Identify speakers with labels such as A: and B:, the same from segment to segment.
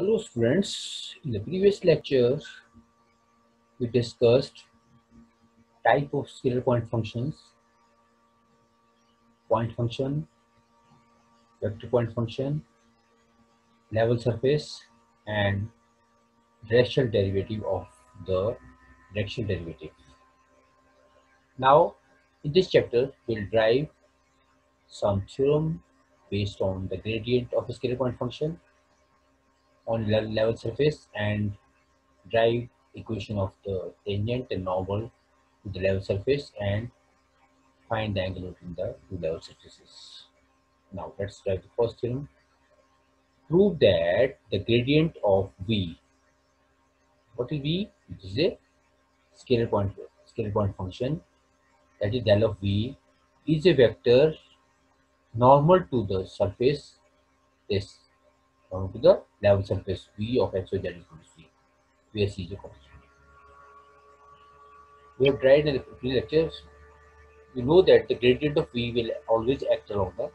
A: Hello students, in the previous lecture we discussed type of scalar point functions, point function, vector point function, level surface and directional derivative of the directional derivative. Now in this chapter we'll derive some theorem based on the gradient of a scalar point function on level surface and drive equation of the tangent and normal to the level surface and find the angle between the two level surfaces. Now let's drive the first theorem. Prove that the gradient of V, what is V? It is a scalar point, scalar point function that is del of V is a vector normal to the surface this normal to the level surface V of x equal to c where c is a constant. We have tried in the previous lectures. We know that the gradient of V will always act along the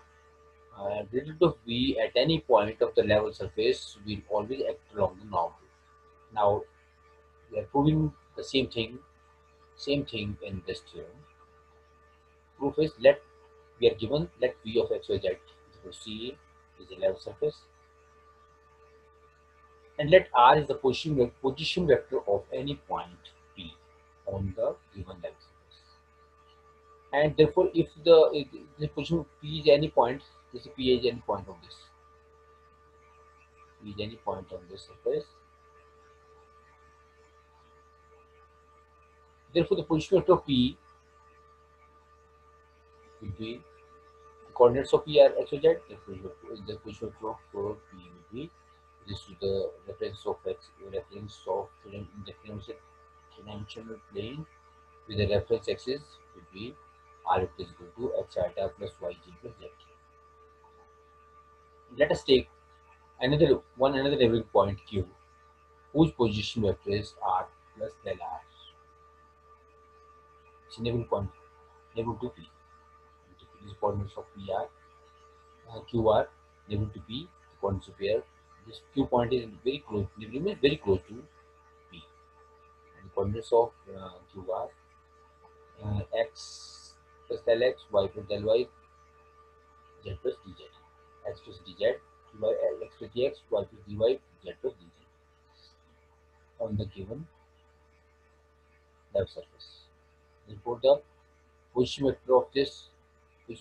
A: uh, gradient of V at any point of the level surface will always act along the normal. Now we are proving the same thing, same thing in this theorem. Proof is let we are given let v of x y z to c is a level surface and let r is the position position vector of any point p on the given level surface and therefore if the if the position p is any point this p is any point of this. P is any point on this surface therefore the position vector p will be the coordinates of P are x, y, z. The position vector of P will be this is the reference of x, reference of in the dimensional plane with the reference axis will be r is equal to x iota plus y j plus z. Let us take another one another level point q whose position vector is r plus del r. It's a point neighboring to p these coordinates of PR, uh, QR, level to P, the coordinates of here. This Q point is very close, they remain very close to P. And coordinates of uh, QR, uh, X plus del X, Y plus del Y, Z plus dz. X plus dz, y, X plus dx, Y plus dy, Z plus dz. On the given level surface. Therefore, the position vector of this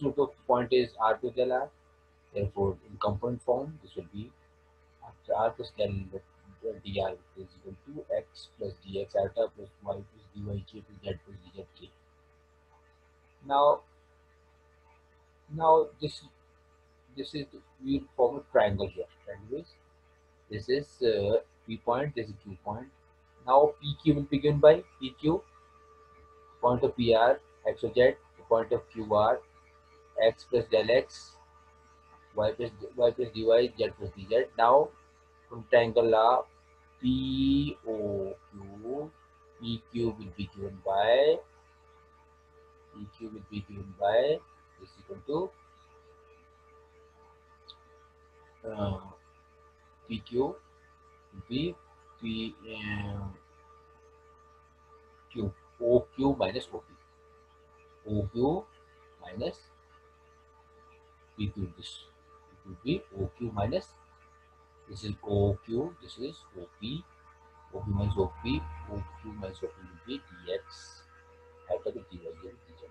A: look of point is r plus del r. Therefore, in component form, this will be after r plus del dr is equal to x plus dx iota plus y plus dy k plus z plus dz. Now, now this this is we form a triangle here. Triangle this is uh, p point, this is q point. Now pq will be given by pq point of pr x y z, point of qr x plus del x, y plus y plus dy, z plus dz. Now from triangle A, P O Q, P Q will be given by P Q will be given by is equal to uh, P Q will be P uh, Q O Q minus O P O Q minus P Q this it will be OQ minus this is OQ this is OP OP minus OP OQ minus OP will be DX after the and dz.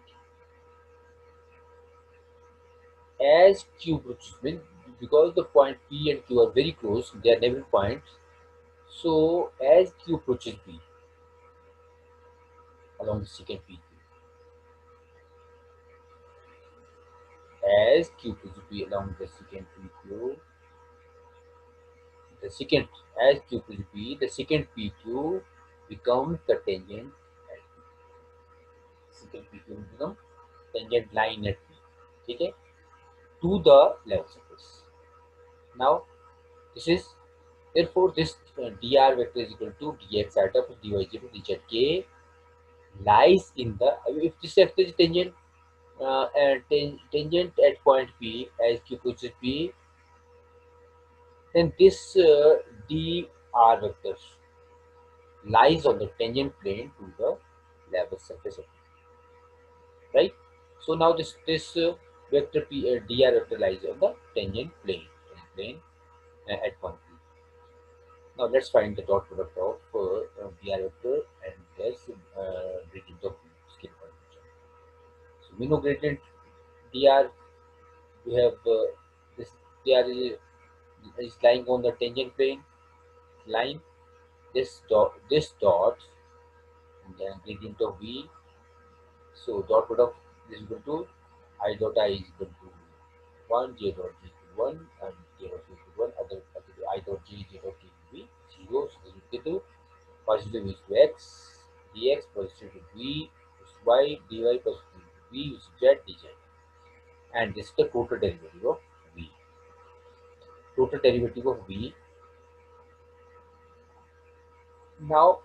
A: As Q approaches mean because the point P and Q are very close they are neighboring points. So as Q approaches P along the secant P as q approaches p along the secant pq the secant as q to p the secant pq becomes the tangent at p. Secant pq will become tangent line at p. Okay? To the level surface. Now this is therefore this uh, dr vector is equal to dx iota plus dy plus dz k lies in the if this vector is tangent uh, tangent at point P as Q pushes P, then this uh, dr vector lies on the tangent plane to the level surface of. Right? So now this this uh, vector p uh, dr vector lies on the tangent plane, plane uh, at one p. Now let's find the dot product of uh, dr vector and this uh, gradient of scale function. So we know gradient dr. We have uh, this dr is, is lying on the tangent plane line this dot this dot and then gradient of v. So dot product is equal to i dot i is equal to 1 j dot j equal 1 and j dot j equal 1 other, other i dot j dot j will be 0 so this is equal to positive is to x dx positive to v is y dy positive to v is z. Dz and this is the total derivative of v total derivative of v. Now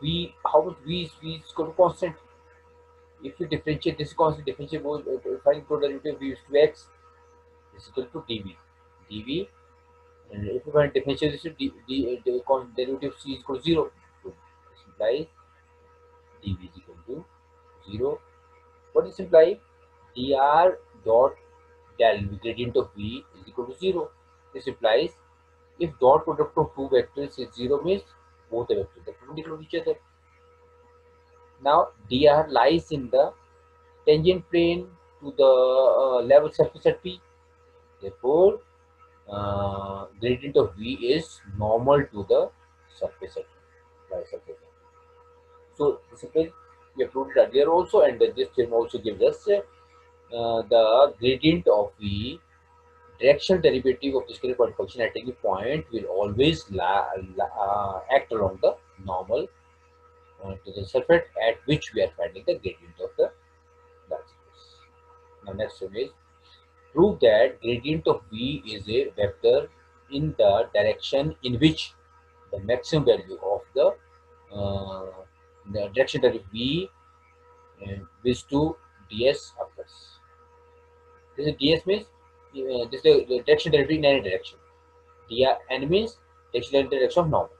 A: v how much v is v is equal to constant? If you differentiate this constant differentiate both uh, find total derivative v is to x is equal to dv dv and if you find differentiate this d, d, the constant derivative c is equal to 0 so this implies dv is equal to 0 What is imply? Dr dot del gradient of v is equal to 0 this implies if dot product of two vectors is 0 means both the vectors are perpendicular to each other. Now dr lies in the tangent plane to the uh, level surface at P. Therefore, uh, gradient of V is normal to the surface at P. Surface. So this is we have proved it earlier also and this term also gives us uh, the gradient of the directional derivative of the scalar point function at any point will always la, la, uh, act along the normal uh, to the surface at which we are finding the gradient of the large surface. Now next one is prove that gradient of v is a vector in the direction in which the maximum value of the uh, the direction that v uh, is to ds occurs. This is ds means uh, this is the direction derivative in any direction. The n means direction direction of normal.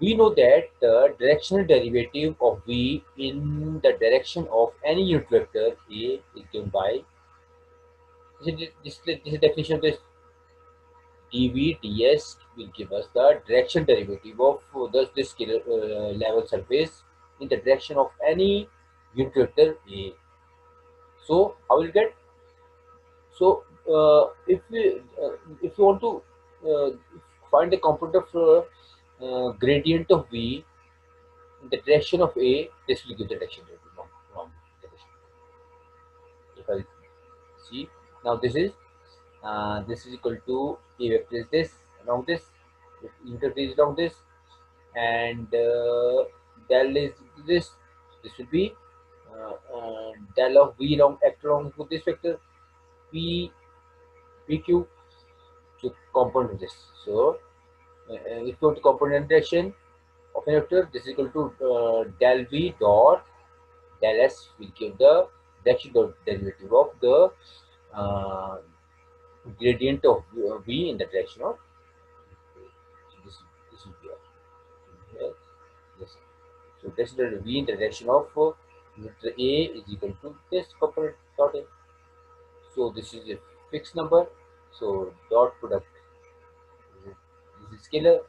A: We know that the directional derivative of v in the direction of any unit vector a is given by this is, this, this is definition of this dv ds will give us the direction derivative of the, this uh, level surface in the direction of any unit vector a. So how will get so uh, if we uh, if you want to uh, find the component of gradient of v in the direction of a, this will give the direction direction. If I see now this is uh, this is equal to a vector is this along this interface along this and uh, del is this this will be uh, uh, del of v along act along with this vector P PQ to component this. So uh, if go to component direction of vector, this is equal to uh, del V dot del S will give the direction dot derivative of the uh, gradient of V in the direction of this, this be here. This. So this is the V in the direction of uh, A is equal to this component dot A. So this is a fixed number. So dot product this is scalar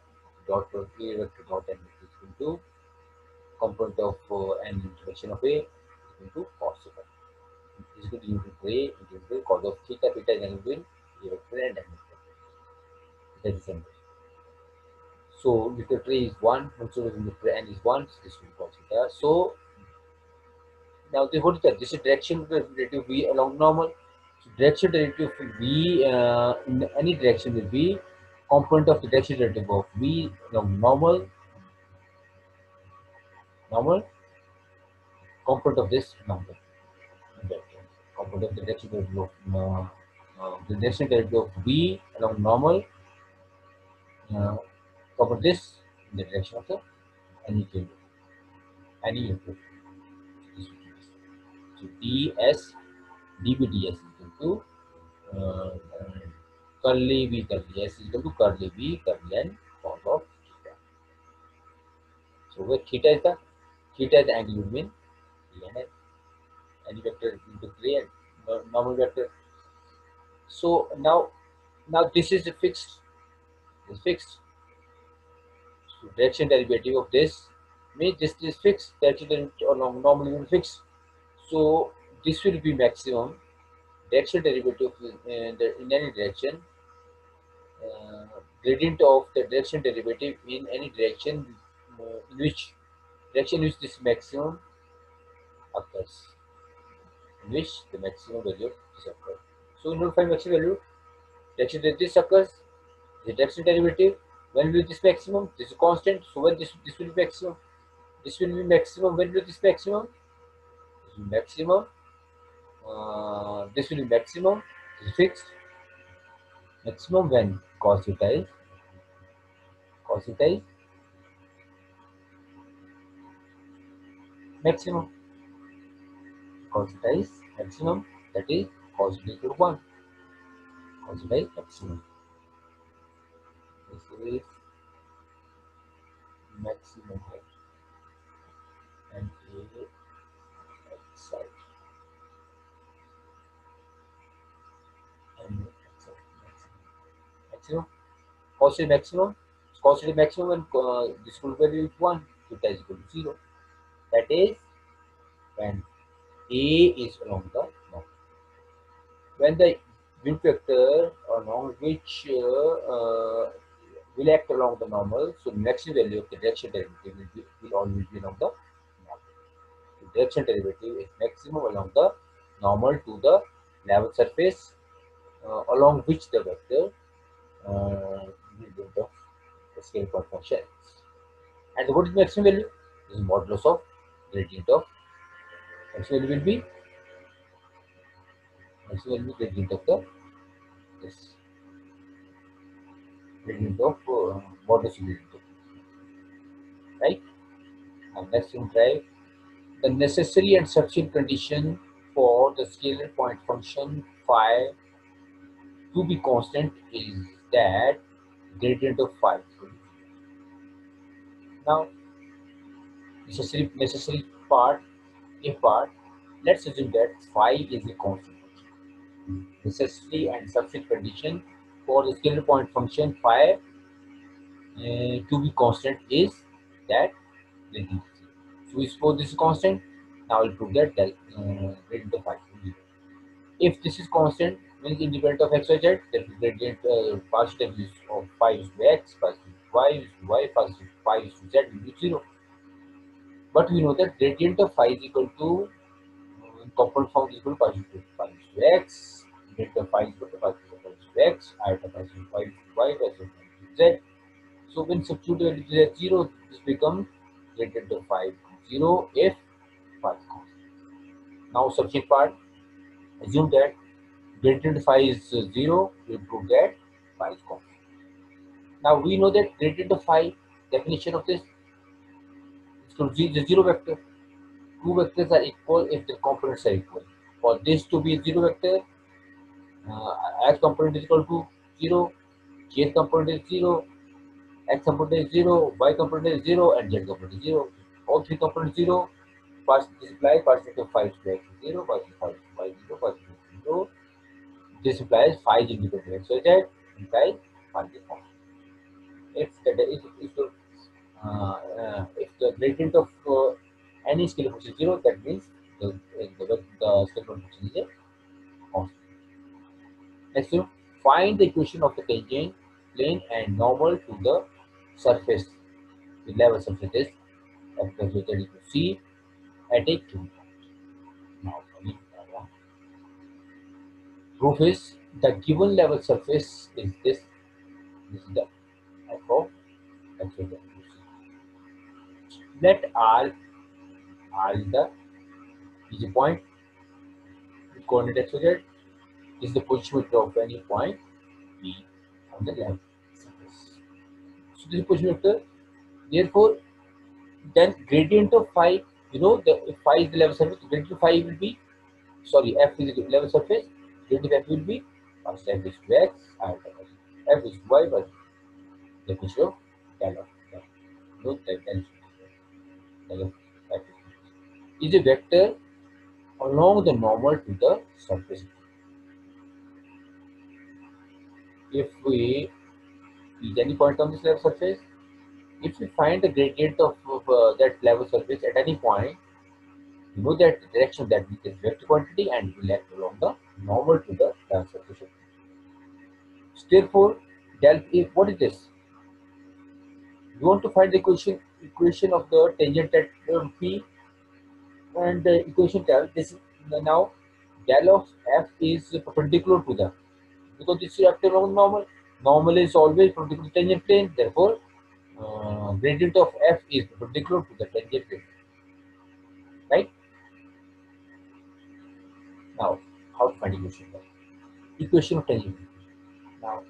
A: dot product a vector dot n is equal to component of uh, n intersection of a is equal to cos theta. This Is equal to u into a into cos of theta theta is equal to a vector and n vector. That is n. So vector three is one, also vector n is one. So this will be cos theta. So now the is that? This is direction relative v along normal. Direction derivative of v uh, in any direction will be component of the direction derivative of v along normal. Normal. Component of this number component of the direction derivative of uh, uh, the direction derivative of v along normal. Uh, component this in the direction of the any cable. Any input so ds dvds to uh, curly v curly s is equal to curly v curly n cos of theta. So where theta is the theta is the angle between n. Any vector into and normal vector. So now now this is a fixed. Is fixed. So direction derivative of this means this is fixed. Direction derivative or normally will fixed. So this will be maximum. Direction derivative in, the, in any direction uh, gradient of the direction derivative in any direction uh, in which direction which this maximum occurs. In which the maximum value is occurs. So in order to find maximum value, direction that this occurs, the direction derivative, when will this maximum? This is constant, so when this this will be maximum, this will be maximum, when will this maximum? Maximum uh, this will be maximum is fixed. Maximum when cos theta is cos theta is maximum cos theta is maximum that is cos theta equal 1 cos theta is maximum. This is maximum height and a side maximum cos theta maximum cos theta maximum and uh, this will value is 1 theta is equal to 0 that is when a is along the norm. When the unit vector along which uh, uh, will act along the normal so maximum value of the direction derivative will, be, will always be along the normal. The direction derivative is maximum along the normal to the level surface uh, along which the vector uh, gradient of the scale point function. And what is maximum value? Is modulus of gradient of maximum value will be maximum value gradient of the this gradient of uh, modulus gradient of right. And next one try the necessary and sufficient condition for the scalar point function phi to be constant is that gradient of phi. Now, necessary necessary part, a part, let's assume that phi is a constant. Necessary and sufficient condition for the scalar point function phi uh, to be constant is that gradient. So we suppose this is constant. Now we'll prove that uh, gradient of phi. If this is constant, means independent of x, y, z, is gradient uh, positive is of phi is to x, positive y is to y, positive phi is to z will be 0. But we know that gradient of phi is equal to uh, component form is equal to positive phi is to x, gradient of phi is equal to positive phi is to x, iota positive phi is to y, positive phi is to z. So when substitute value is 0, this becomes gradient of phi 0 if phi is constant. Now substitute part, assume that gradient phi is 0, we prove that phi is constant. Now we know that gradient of phi, definition of this is the zero vector. Two vectors are equal if the components are equal. For this to be a zero vector, uh, x component is equal to 0, k component is 0, x component is 0, y component is 0, and z component is 0. All three components 0. First of phi is 0, partial phi is y 0, partial 0. This implies phi is independent. So that implies phi is. If the if, if the uh, uh, if the gradient of uh, any scalar function is zero, that means the the, the, scalar function is a constant. Next, you find the equation of the tangent plane and normal to the surface. The level surface is f plus z equal to c at a given point. Now, proof is the given level surface is this. This is the f of x y Let R R is the a point coordinate z is the position of any point P on the level surface. So this is position vector. Therefore, then gradient of phi, you know, the if phi is the level surface, gradient of phi will be sorry, f is the level surface, f will be constant x to x and f is y that del del of f is a vector along the normal to the surface. If we use any point on this level surface, if we find the gradient of, of uh, that level surface at any point, know that direction that we can vector quantity and will act along the normal to the level surface. Therefore, del A, what is this? You want to find the equation equation of the tangent at uh, P and the equation tell this now del of f is perpendicular to the because this is after normal normal is always perpendicular to tangent plane therefore uh, gradient of f is perpendicular to the tangent plane Now, how to find equation of y? Equation of tangent. Now,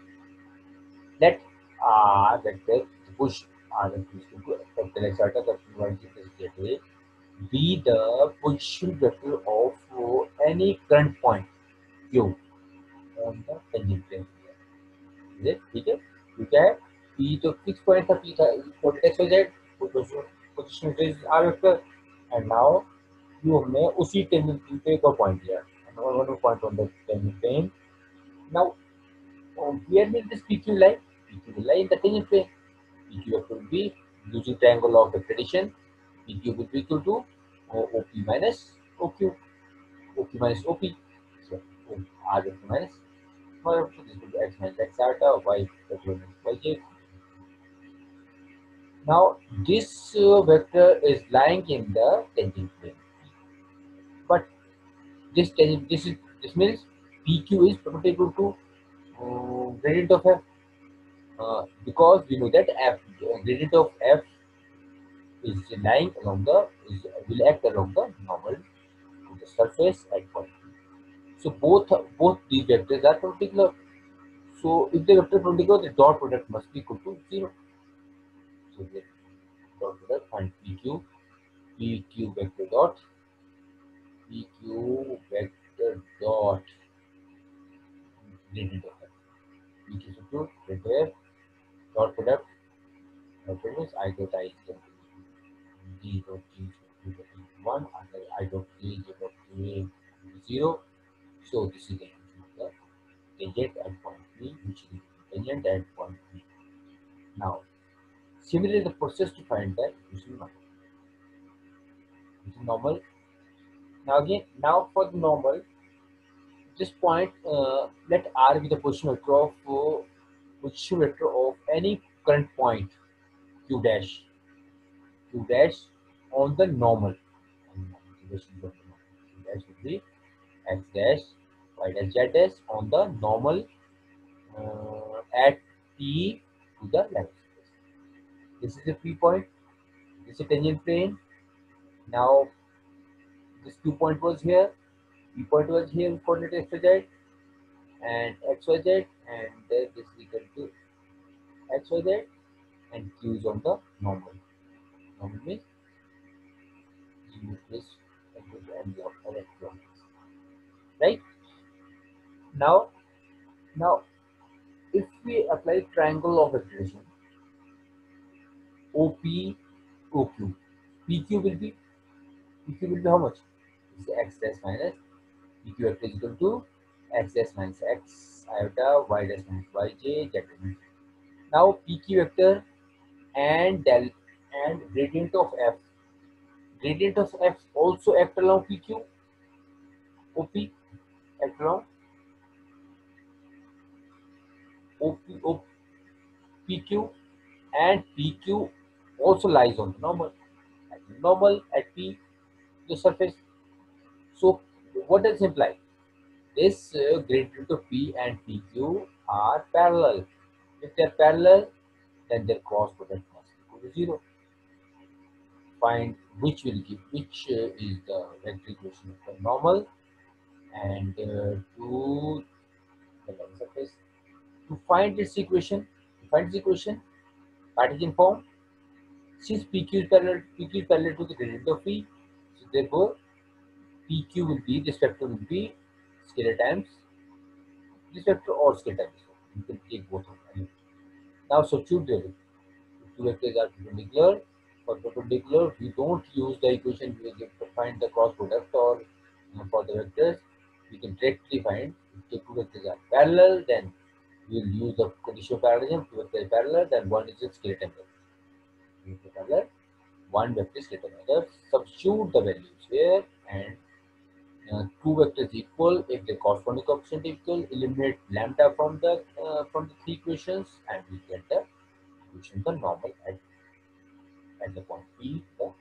A: let r vector push r vector is equal to from the exerta that we want to get away be the position vector of any current point q on the tangent plane. Is it ठीक है? क्योंकि है p to fix point of p था coordinates हो जाए position is r vector and now you have उसी tangent plane पे एक और पॉइंट लिया one point on the tangent plane. Now um, where will this PQ lie? PQ will lie in the tangent plane. PQ will be using triangle of vector addition. PQ will be equal to OP minus OQ. OQ minus OP. So R vector minus Y vector. This will be X minus X alpha, Y minus YJ. Now this uh, vector is lying in the tangent plane. This this is this means PQ is perpendicular to uh, gradient of F. Uh, because we know that F gradient of F is lying along the is, will act along the normal to the surface at point. So both both these vectors are perpendicular. So if the vector perpendicular, the dot product must be equal to zero. So the dot product and PQ PQ vector dot PQ vector dot of F. PQ equal to dot product. Dot product means I dot I is d dot g dot 1 and i dot k j dot k 0 so this is the tangent at point p which is tangent at point p now similarly the process to find that is normal this is normal now again now for the normal this point uh, let r be the position vector of uh, position vector of any current point q dash q dash on the normal. Dash would be x dash, y dash, z dash on the normal uh, at p to the left. This is the p point. This is tangent plane. Now this q point was here. P point was here. Coordinate x y z and x y z and this is equal to x y z and q is on the normal. Normal means this and of electrons right now now if we apply triangle of acceleration op oq pq will be pq will be how much is x dash minus vector is equal to x dash minus x iota y dash minus yj z now pq vector and del and gradient of f gradient of f also act along PQ, OP, act along OP, OP, PQ and PQ also lies on the normal. Normal at P, the surface. So what does imply? This uh, gradient of P and PQ are parallel. If they are parallel, then their cross product must equal to zero. Find which will give which uh, is the vector equation of the normal and uh, to the level surface to find this equation to find this equation Cartesian form since PQ is parallel PQ is parallel to the gradient of P so therefore PQ will be this vector will be scalar times this vector or scalar times You can take both of them. Now substitute them. Two vectors are perpendicular. For perpendicular, we don't use the equation we to find the cross product or you know, for the vectors. We can directly find if the two vectors are parallel, then we'll use the condition of parallelism. Two vectors parallel, then one is a skeleton vector. Parallel, one vector is skeleton vector. Substitute the values here and uh, two vectors equal if the corresponding coefficient equal eliminate lambda from the uh, from the three equations and we get the equation the normal at, at the point p the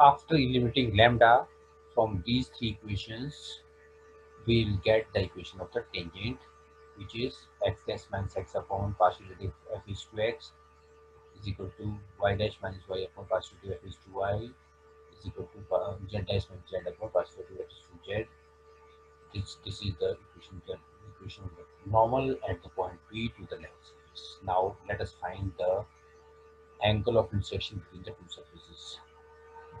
A: after eliminating lambda from these three equations we'll get the equation of the tangent which is x dash minus x upon partial derivative f is 2x is equal to y dash minus y upon partial derivative f is 2y is equal to z minus z upon partial to z. This, this is the equation, the equation normal at the point P to the level surface. Now let us find the angle of intersection between the two surfaces.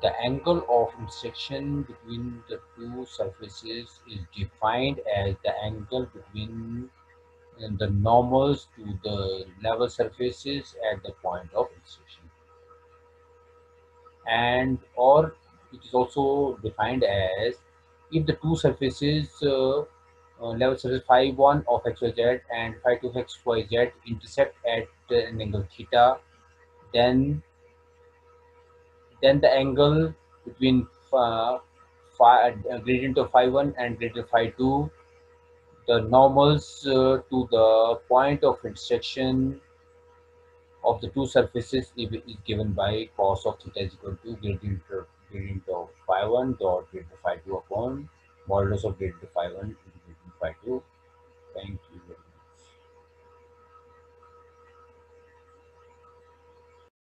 A: The angle of intersection between the two surfaces is defined as the angle between uh, the normals to the level surfaces at the point of intersection and or it is also defined as if the two surfaces uh, uh, level surface phi 1 of xyz and phi 2 of xyz intersect at uh, an angle theta then then the angle between uh, phi, uh, gradient of phi 1 and gradient of phi 2 the normals uh, to the point of intersection of the two surfaces is given by cos of theta is equal to gradient of, gradient of phi 1 dot gradient of phi 2 upon modulus of gradient of phi 1 into gradient of phi 2. Thank you.